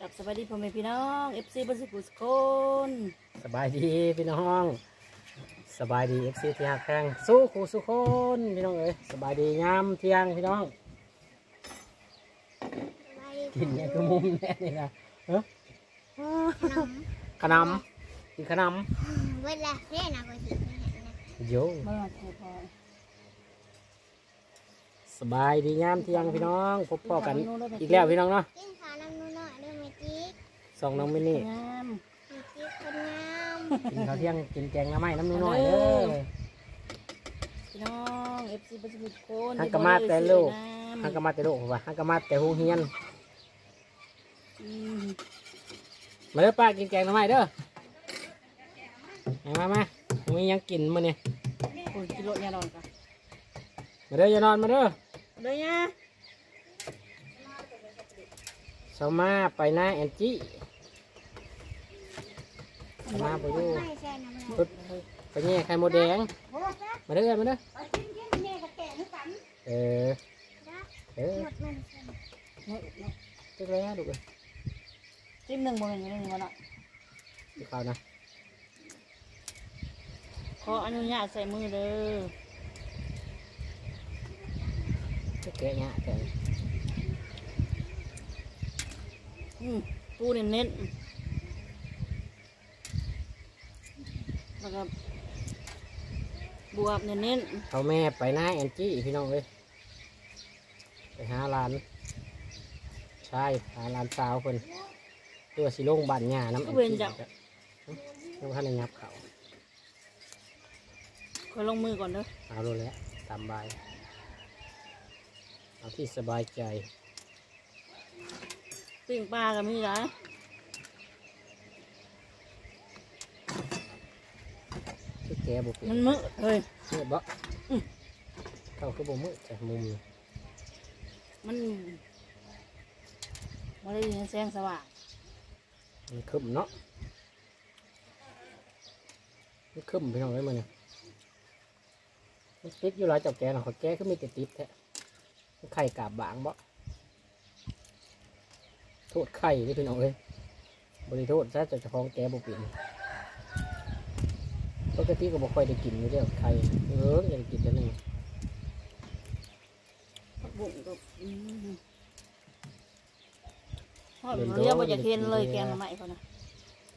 กับสวัสดีพ่อแม่พี่น้องเอฟซีบัสกุสคนสบายดีพี่น้อง สบายดีเอฟซีที่หักแพงสู้ขู่สู้คนพี่น้องเอ้ยสบายดียามเที่ยงพี่น้องกินเนี่ยคือมุมแน่นี่นะเอ้อขนมกินขนมเวลาเรียนอะก็สิไม่เห็นนะโยเมื่อไทยพอ สบายดียามเที่ยงพี่น้องพบพ่อกันอีกแล้วพี่น้องเนาะกินข้าวน้ำนุ่นหน่อยด้วยเมจิกสองน้องมินี่งามเมจิกคนงามกินข้าวเที่ยงกินแกงน้ำไม้น้ำน้อยๆเด้อพี่น้องเอฟซีบัสกุสคนฮักกะมาแต่ลูกฮัฮักกกะมาแต่ลูกว่าฮักกะมาแต่หูเฮียนมาเด้อป้ากินแกงหน่อไม้เด้อมามามามีหยังกินมื้อนี่คนกิโลยานอนกันมาเด้ออย่านอนมาเด้อ เลยนะเช้ามาไปหน้าแอนจี้เช้ามาไปดูไม่ใช่น้ำลายพุดไปแง่ไข่มดแดง มาเด้อมาเด้อเออ เออหมดมันใช่เนาะเนาะตึกแล้วดูกันจิ้มหนึ่งโมงหนึ่งวันละดูข้าวนะ ขออนุญาตใส่มือเด้อ จะแกะเนี้ยแกะอืมปูเน้นๆแล้วก็บวบเน้นเขาแม่ไปหน้าแอนจี้พี่น้องเลยไปหาร้านใช่หาร้านสาวคนตัวสิลงบ้านหญ้าน้ำแอนจี้จ้ะต้องท่านในยับเขาๆขอลงมือก่อนเด้อเอาโลแล้วตามบาย เอาที่สบายใจ ปิ้งปลาก็มีหลายที่แกบุกมันมืดเฮ้ยมืดบ่เข้าคือบ่มืดจากมุมนี่มันไม่ได้ยินแสงสว่างมันคึมเนาะมันคึมพี่น้องไว้มาเนี่ยมันติดอยู่หลายเจับแกเนาะเขาแกก็มีแต่ติดแท้มัน ไข่กาบบางบ่โทษไข่นี่พี่น้องเอ้ยบริโทษซะเจะจะฟ้องแกบุปินปกติก็บ่ค่อยได้กินอยู่เด้อไข่เอออยากกินแต่หนึงผักบุ้งก็อืมทอดมันเรียกว่าจะเค็นเลยแกงหน่อไม้เขานะ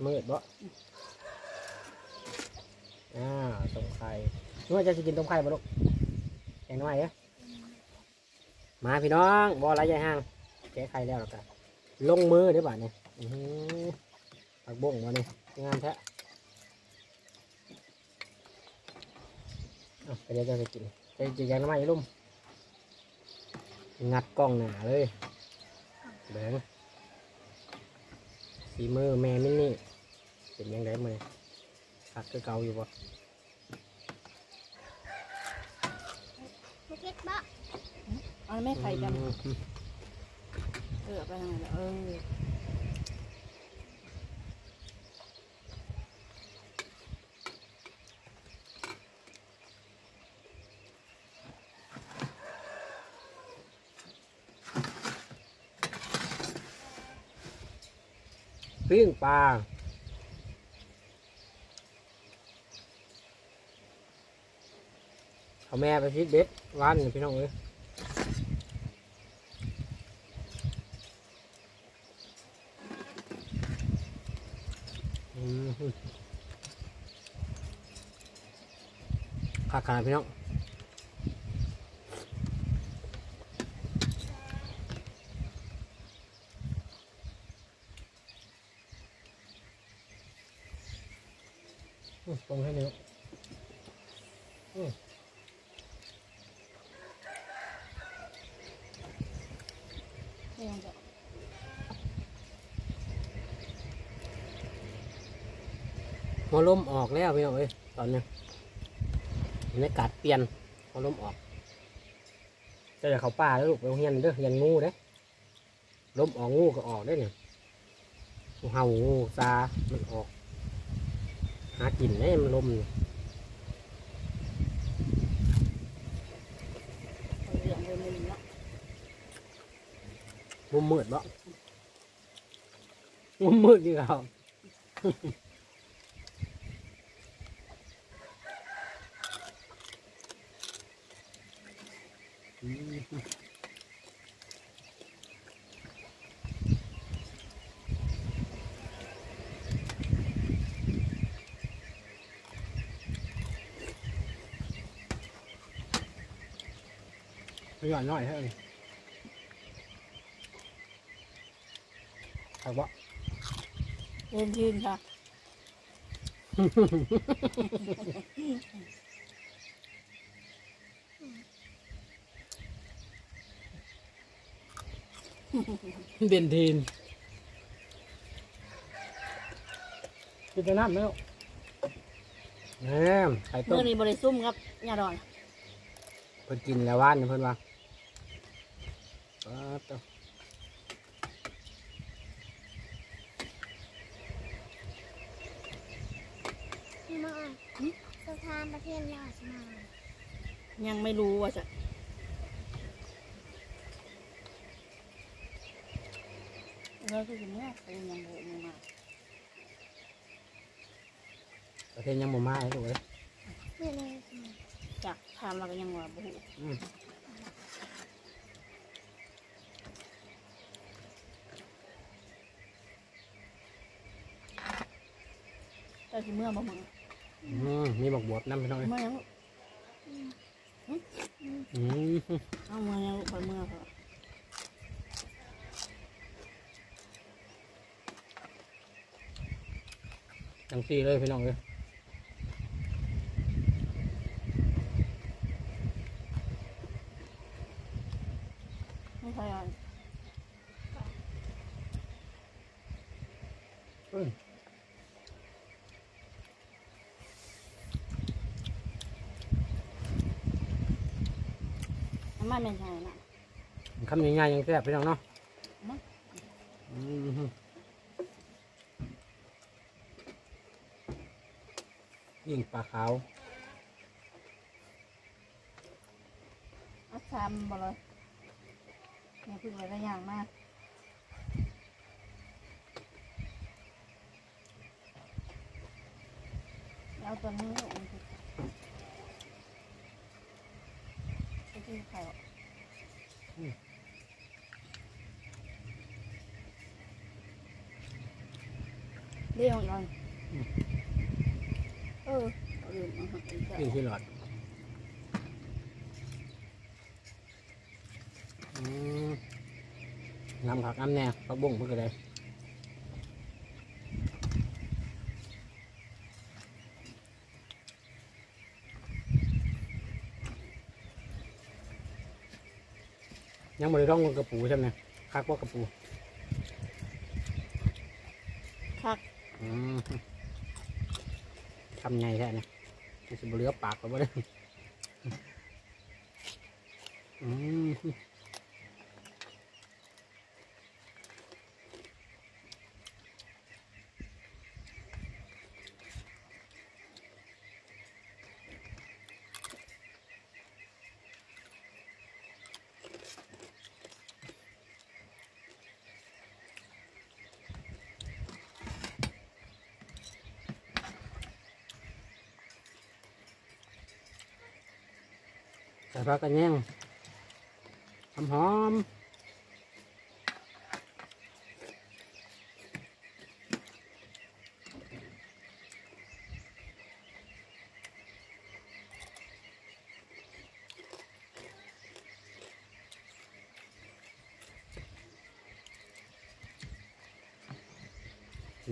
มืดบ่อ่าต้มไข่นึกว่าจะสิกินต้มไข่บ่ลูกแกงหน้อยเด้อ มาพี่น้องบอะไรใหญ่ห้างแกะไข่แล้วแล้วกันลงมือเด้อบ่าเนี่ยหักบุ้งวะนี่ยงามแท้เอาไปเดี๋ยวจะไปกินจะกินแกงไม้ลุ่มงัดกล้องหนาเลยแบงสีมือแม่มินนี่เป็นยังไงมือผักคือเกาอยู่บ่ เมจิกบ่ เอาไม่ไข่กันอืมเออเอาไปทางไหนล่ะเออปิ้งปลาเอาแม่ไปฟิตเบ็ดวันนี่พี่น้องเอ้ยอืม ขาพี่น้องอืมตรงให้นิ้วไม่ยังจะหัวลมออกแล้วพี่น้องเอ้ยตอนนี้ บรรยากาศเปลี่ยนหัวลมออกจะอย่เขาป่าแล้วลูกไปโรงเรียนเด้อเรียันงูเด้ลมออกงูก็ออกได้เนี่ยเห่างูซามันออก หากินได้มันลมนี่เอาเหลืองเลยมึงเนาะมุมมืดบ่มุมมืดดีครับ อืมไม่หย่อนน้อ เท่านี้ครับบ่เล่นยืนค่ะเบนทีนกินแต่น้ำไหมลูกแหมไข่ต้เมื่อมนี้บริซุ่มครับยาดอนเพิ่นกินแล้วว่านเพิ่นว่าป๊าดเต้ามาสะพานประเทศลาวสมายังไม่รู้ว่าจะ แล้วก็คือเมื่อไปยังโบกมาประเทศยังบ่มาให้ลูกเอ้ยเมื่อเลยสมาจากทำเราก็ยังว่าโบกอืมแต่ที่เมื่อบ่มึงอืมมีบอกบวบน้ำพี่น้อยเมื่อยังอืมเอาเมื่อยังไปเมื่อเขา จังซี่เลยพี่น้องเอ้ยไม่ใช่อะอืมมันไม่เป็นไงนะคำง่ายๆยังแซ่บพี่น้องเนาะ มั้ง อืม ยิ่งปลาขาวเอาชามบ่เลยเนี่ยพึ่งอะไรอย่างมากเอาตัวนี้ลงไปไปกินไข่หรอเรียกก่อนเออเอาลืมเอาหักอีกแล้วยิ่งที่หลอดอืมน้ำผักน้ำแหน่ผักบุ้งเพื่ออะไรยังบริร้องกระปูใช่ไหมคักว่ากระปู คัก อืม ทำไงแท้เนี่ยสบเหลือปากแล้วบ่ได้อืม ใส่ผักกระแยงหอมหอม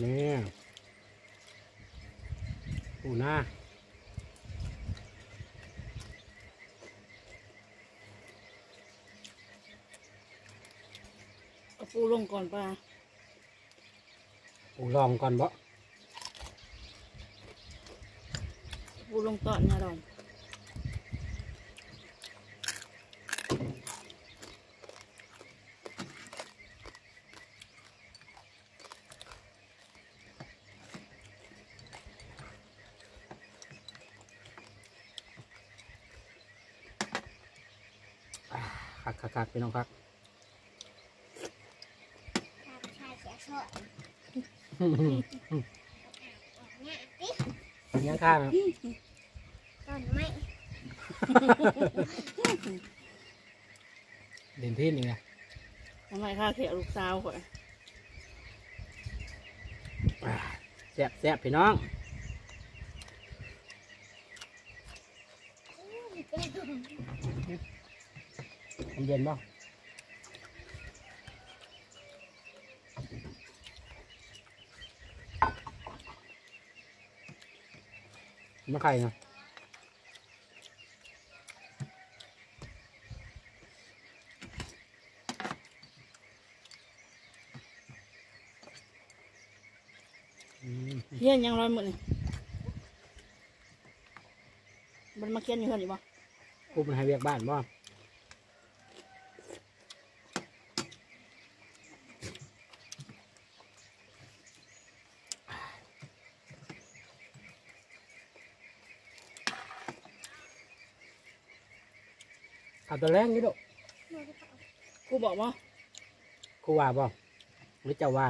นี่ปูหน้า เอา ปูลงก่อนป่ะปูลองก่อนบ่ปูลงตอนเนี่ยดอนคักคักคักพี่น้องคัก ชอบเนี่ ยดิยังข้างต้นไม้เด่นที่นี่ไงทำไมข้าเขียวลูกสาวข่อยแซ่บแซ่บพี่น้องเจ้ามันเย็น ไม่ไข่นะอืมเฮียนยังร้อยหมื่นนี่มันมาเคียนอยู่เฮือนอยู่บ่กูเป็นให้เรียกบ้านบ่ เอาตัวแรงนี่ดูกูบอกว่ากูว่าบ่หรือเจ้าว่า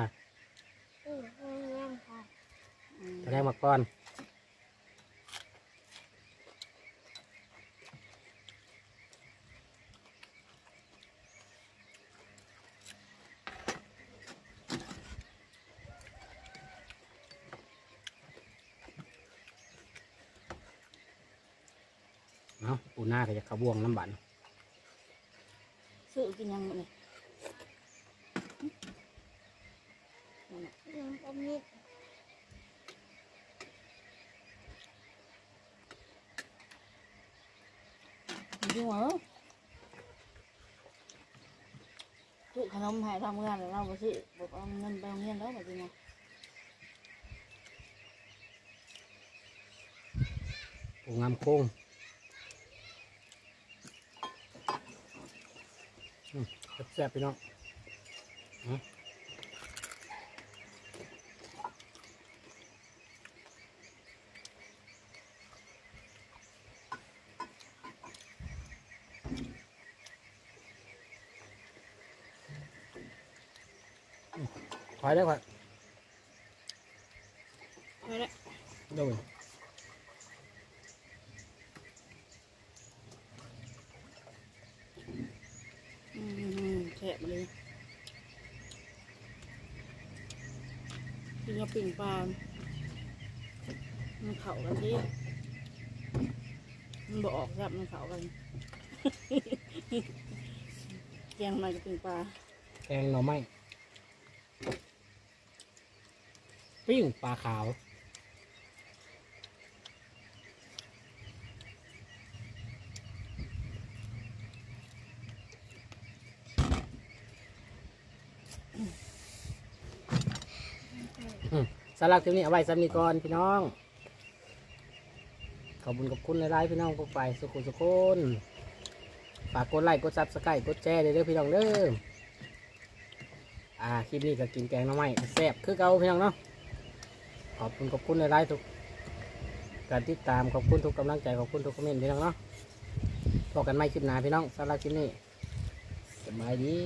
เออเออเรื่องค่ะอืมตัวแรงมาก่อนเนาะปูหน้าก็จะขบวงน้ำบัน ซื้อกินยังหมดนี่เรื่องอมนิดมันยุ่งเหรอซื้อข แล้วเราไปซื้อบอกเอาเงินไปโรงเรียนแล้วแบบนี้ ปูงามโค้งอืมแซ่บๆพี่น้องอืมอืมถอยได้ก่อน ไม่ได้ ดู ปิ่งปลามันเข่ากันดิมันบอกออกครับมันเข่ากันเกียงมากับปิ่งปลาแกงหน่อไม้ปิ้งปลาขาว สำหรับคลิปนี้เอาไว้ส่ำนี้ก่อนพี่น้อง ขอบคุณขอบคุณหลายๆพี่น้องพวกไปสุขุสุคนฝากกดไลค์กด subscribe กดแชร์เด้อพี่น้องเด้ออ่าคลิปนี้ก็กินแกงหน่อไม้แซ่บคือเก่าพี่น้องเนาะขอบคุณขอบคุณหลายๆทุกการติดตามขอบคุณทุกกำลังใจขอบคุณทุกคอมเมนต์พี่น้องเนาะพบกันใหม่คลิปหน้าพี่น้องสำหรับคลิปนี้สบายดี